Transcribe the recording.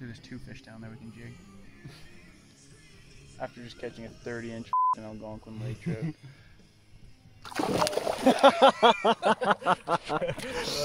There's two fish down there we can jig. After just catching a 30 inch Algonquin lake trip.